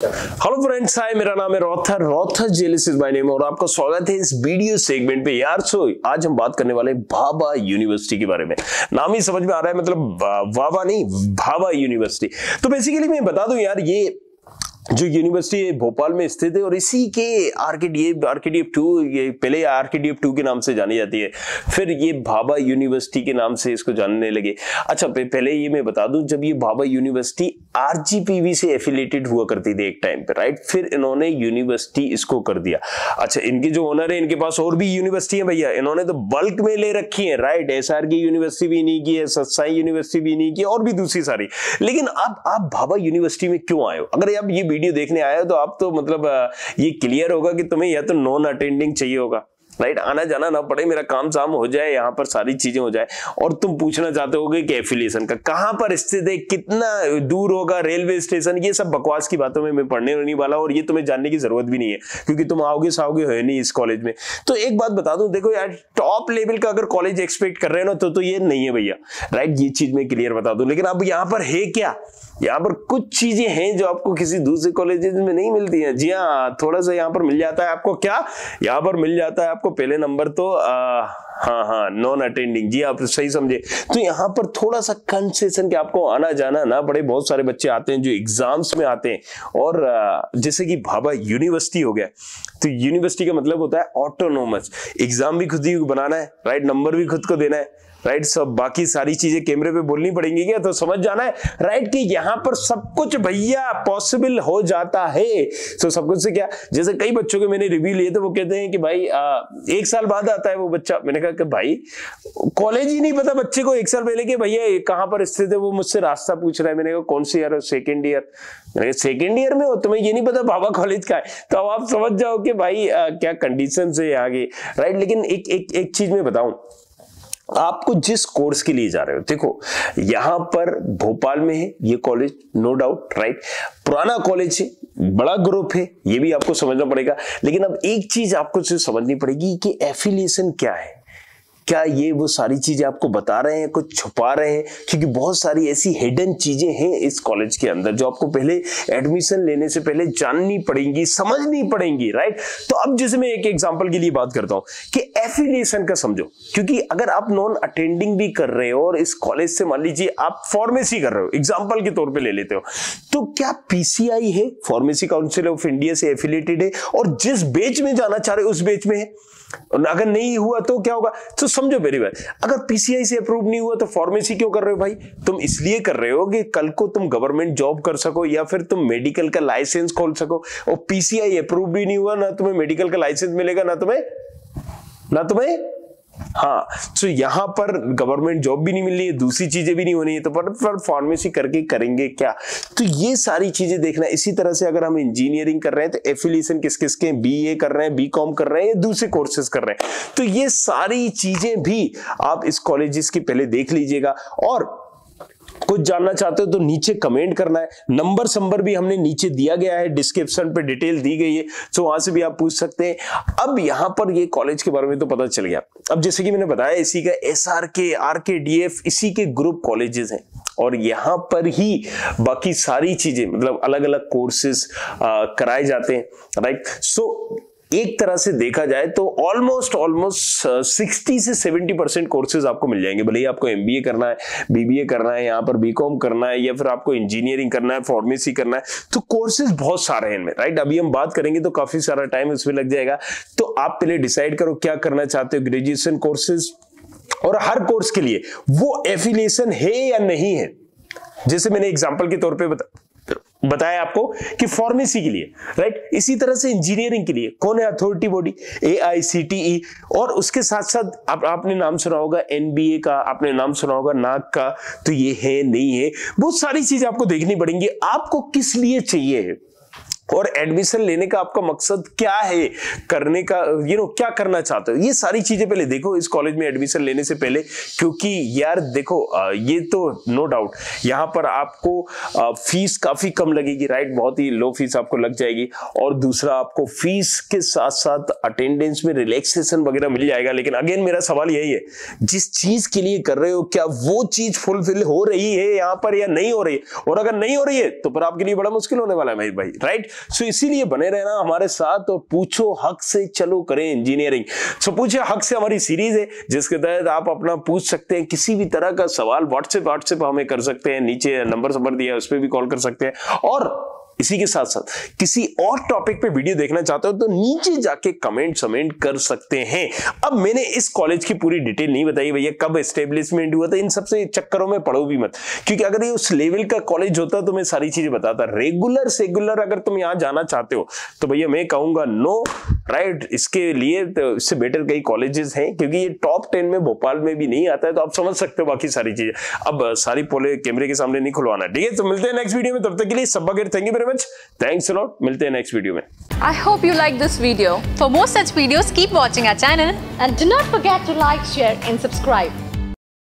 Hello friends hi मेरा नाम है रोथर रॉथर जेलिसिस माय नेम और आपका स्वागत है इस वीडियो सेगमेंट पे। यार सो आज हम बात करने वाले भाभा यूनिवर्सिटी के बारे में। नाम ही समझ में आ रहा है मतलब वावा नहीं, भाभा यूनिवर्सिटी तो बेसिकली मैं बता दूँ यार, ये जो यूनिवर्सिटी भोपाल में स्थित है और इसी के आरकेडीएफ आरकेडीएफ टू ये पहले आरकेडीएफ टू के नाम से जानी जाती है। फिर ये भाभा यूनिवर्सिटी के नाम से इसको जानने लगे। अच्छा पहले ये मैं बता दूँ, जब ये भाभा यूनिवर्सिटी आरजीपीवी से एफिलेटेड हुआ करती थी एक टाइम पे राइट फिर इन्होंने यूनिवर्सिटी इसको कर दिया। अच्छा इनके जो ओनर है, इनके पास और भी यूनिवर्सिटी है भैया। इन्होंने तो बल्क में ले रखी है right S R K university भी नहीं की है सत्साई यूनिवर्सिटी भी नहीं की और भी दूसरी सारी। लेकिन अब आप भाभा यूनिवर्सिटी में क्यों हो? अगर आप ये वीडियो देखने आए हो तो आप तो मतलब ये क्लियर होगा कि तुम्हें या तो नॉन अटेंडिंग चाहिए होगा। राइट आना जाना ना पड़े मेरा काम साम हो जाए यहाँ पर सारी चीज़ें हो जाए। और तुम पूछना चाहते हो कि एफिलिएशन का कहाँ पर स्थित है कितना दूर होगा रेलवे स्टेशन ये सब बकवास की बातों में मैं पढ़ने नहीं वाला और ये तुम्हें जानने की ज़रूरत भी नहीं है क्योंकि तुम आओगे साओगे हो नहीं इस कॉलेज में। तो एक बात बता दू देखो यार टॉप लेवल का अगर कॉलेज एक्सपेक्ट कर रहे हो ना तो, तो ये नहीं है भैया। राइट ये चीज़ मैं क्लियर बता दू। लेकिन अब यहाँ पर है क्या? यहाँ पर कुछ चीज़ें हैं जो आपको किसी दूसरे कॉलेज में नहीं मिलती हैं। जी हाँ थोड़ा सा यहाँ पर मिल जाता है आपको। क्या? यहाँ पर मिल जाता है आपको पहले नंबर तो आ, हाँ हाँ नॉन अटेंडिंग जी आप सही समझे। तो यहाँ पर थोड़ा सा कंसेशन के आपको आना जाना ना पड़े। बहुत सारे बच्चे आते हैं जो एग्ज़ाम्स में आते हैं। और जैसे कि भाभा यूनिवर्सिटी हो गया। तो यूनिवर्सिटी का मतलब होता है ऑटोनोमस एग्ज़ाम भी खुद ही बनाना है राइट नंबर भी खुद को देना है। राइट right, सब बाकी सारी चीज़ें कैमरे पे बोलनी पड़ेंगी क्या? तो समझ जाना है। राइट right, कि यहाँ पर सब कुछ भैया पॉसिबल हो जाता है। तो सब कुछ से क्या? जैसे कई बच्चों के मैंने रिव्यू लिए तो वो कहते हैं कि भाई आ, एक साल बाद आता है वो बच्चा। मैंने कहा कि भाई कॉलेज ही नहीं पता बच्चे को एक साल पहले कि भैया कहाँ पर स्थित है? वो मुझसे रास्ता पूछ रहा है। मैंने कहा कौन सी ईयर सेकेंड ईयर मैंने सेकेंड ईयर में हो? तुम्हें ये नहीं पता बाबा कॉलेज का है? तो अब आप समझ जाओ कि भाई क्या कंडीशन है आगे। राइट लेकिन एक एक एक चीज़ में बताऊँ। आपको जिस कोर्स के लिए जा रहे हो, देखो, यहाँ पर भोपाल में है, ये कॉलेज नो डाउट राइट पुराना कॉलेज है, बड़ा ग्रुप है, ये भी आपको समझना पड़ेगा। लेकिन अब एक चीज़ आपको समझनी पड़ेगी कि एफिलिएशन क्या है। क्या ये वो सारी चीज़ें आपको बता रहे हैं, कुछ छुपा रहे हैं? क्योंकि बहुत सारी ऐसी हिडन चीज़ें हैं इस कॉलेज के अंदर जो आपको पहले एडमिशन लेने से पहले जाननी पड़ेंगी, समझनी पड़ेंगी राइट तो अब जैसे मैं एक एग्जांपल के लिए बात करता हूँ कि एफिलिएशन का समझो। क्योंकि अगर आप नॉन अटेंडिंग भी कर रहे हो और इस कॉलेज से मान लीजिए आप फार्मेसी कर रहे हो एग्ज़ाम्पल के तौर पर ले लेते हो तो क्या पीसीआई है? फार्मेसी काउंसिल ऑफ़ इंडिया से एफिलेटेड है और जिस बेच में जाना चाह रहे उस बेच में है। अगर नहीं हुआ तो क्या होगा? तो समझो मेरी बात अगर पीसीआई से अप्रूव नहीं हुआ तो फार्मेसी क्यों कर रहे हो भाई? तुम इसलिए कर रहे हो कि कल को तुम गवर्नमेंट जॉब कर सको या फिर तुम मेडिकल का लाइसेंस खोल सको। और पीसीआई अप्रूव भी नहीं हुआ, ना तुम्हें मेडिकल का लाइसेंस मिलेगा, ना तुम्हें ना तुम्हें हाँ तो यहाँ पर गवर्नमेंट जॉब भी नहीं मिल रही है दूसरी चीज़ें भी नहीं होनी है तो पर, पर फार्मेसी करके करेंगे क्या? तो ये सारी चीज़ें देखना इसी तरह से अगर हम इंजीनियरिंग कर रहे हैं तो एफिलिएशन किस किस के बी ए कर रहे हैं बी कॉम कर रहे हैं या दूसरे कोर्सेज कर रहे हैं। तो ये सारी चीज़ें भी आप इस कॉलेज की पहले देख लीजिएगा और कुछ जानना चाहते हो तो नीचे कमेंट करना है। नंबर संबर भी हमने नीचे दिया गया है डिस्क्रिप्शन पे डिटेल दी गई है तो वहाँ से भी आप पूछ सकते हैं। अब यहाँ पर ये कॉलेज के बारे में तो पता चल गया। अब जैसे कि मैंने बताया, इसी का S R K R K D F इसी के ग्रुप कॉलेजेस हैं। और यहाँ पर ही बाकी सारी चीज़ें मतलब अलग अलग कोर्सेज कराए जाते हैं राइट सो एक तरह से देखा जाए तो ऑलमोस्ट ऑलमोस्ट सिक्सटी से सेवेंटी परसेंट कोर्सेज आपको मिल जाएँगे। भले ही आपको एमबीए करना है बीबीए करना है, यहाँ पर बीकॉम करना है, या फिर आपको इंजीनियरिंग करना है फार्मेसी करना है तो कोर्सेज बहुत सारे हैं इनमें राइट अभी हम बात करेंगे तो काफ़ी सारा टाइम इसमें लग जाएगा। तो आप पहले डिसाइड करो क्या करना चाहते हो ग्रेजुएशन कोर्सेज और हर कोर्स के लिए वो एफिलिएशन है या नहीं है? जैसे मैंने एग्ज़ाम्पल के तौर पर बता बताया आपको कि फार्मेसी के लिए राइट इसी तरह से इंजीनियरिंग के लिए कौन है authority body A I C T E और उसके साथ साथ आप, आपने नाम सुना होगा एनबीए का आपने नाम सुना होगा नाक का तो ये है नहीं है बहुत सारी चीज़ें आपको देखनी पड़ेंगी। आपको किस लिए चाहिए है? और एडमिशन लेने का आपका मकसद क्या है? करने का यू नो क्या करना चाहते हो? ये सारी चीज़ें पहले देखो इस कॉलेज में एडमिशन लेने से पहले, क्योंकि यार देखो ये तो नो डाउट यहाँ पर आपको फ़ीस काफ़ी कम लगेगी राइट बहुत ही लो फ़ीस आपको लग जाएगी। और दूसरा, आपको फ़ीस के साथ साथ अटेंडेंस में रिलैक्सेशन वगैरह मिल जाएगा। लेकिन अगेन मेरा सवाल यही है, जिस चीज़ के लिए कर रहे हो, क्या वो चीज़ फुलफिल हो रही है यहाँ पर या नहीं हो रही है? और अगर नहीं हो रही है तो फिर आपके लिए बड़ा मुश्किल होने वाला है भाई राइट सो इसीलिए बने रहना हमारे साथ और पूछो हक से चलो करें इंजीनियरिंग सो पूछे हक से हमारी सीरीज़ है, जिसके तहत आप अपना पूछ सकते हैं, किसी भी तरह का सवाल व्हाट्सएप व्हाट्सएप हमें कर सकते हैं, नीचे नंबर नंबर दिया उस पर भी कॉल कर सकते हैं। और इसी के साथ साथ किसी और टॉपिक पे वीडियो देखना चाहते हो तो नीचे जाके कमेंट समेंट कर सकते हैं। अब मैंने इस कॉलेज की पूरी डिटेल नहीं बताई भैया, कब एस्टेब्लिशमेंट हुआ था, इन सबसे चक्करों में पढ़ो भी मत। क्योंकि अगर ये उस लेवल का कॉलेज होता तो मैं सारी चीज़ें बताता। रेगुलर सेगुलर अगर तुम यहाँ जाना चाहते हो तो भैया मैं कहूँगा नो राइट इसके लिए तो इससे बेटर कई कॉलेजेस हैं क्योंकि ये टॉप टेन में भोपाल में भी नहीं आता है तो आप समझ सकते हो बाकी सारी चीज़ें। अब सारी पोले कैमरे के सामने नहीं खुलवाना ठीक है तो मिलते हैं नेक्स्ट वीडियो में। तब तक के लिए सब बगैर thank you very much thanks a lot मिलते हैं नेक्स्ट वीडियो में। I hope you like this video. For more such videos, keep watching our channel and do not forget to like, share and subscribe.